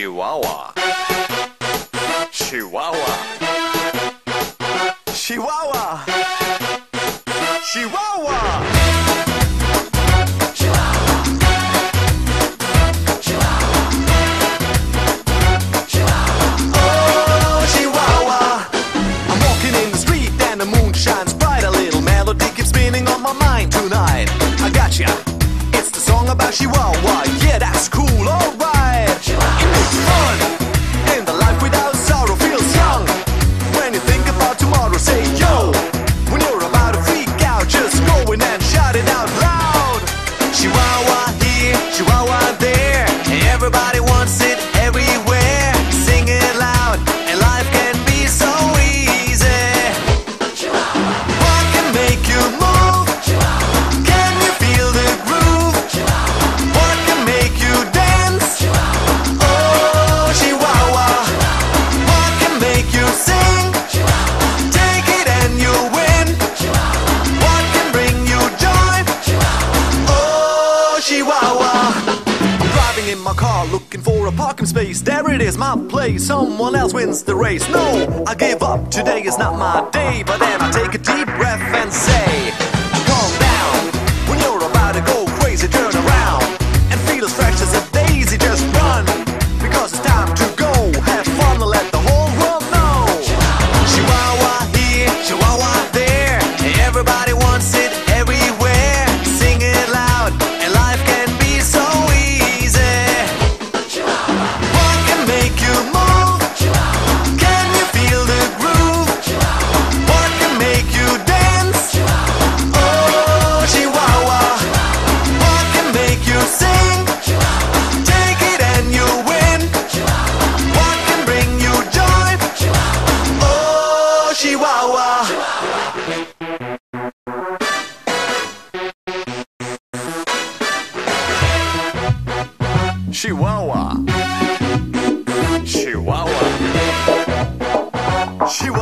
Chihuahua. Chihuahua. Chihuahua. Chihuahua. Tonight, I got. It's the song about Chihuahua. Yeah, that's cool. Alright. in my car looking for a parking space. There it is, my place. Someone else wins the race. No, I give up. Today is not my day. But then I take a deep breath and say. Chihuahua. Chihuahua. Chihuahua.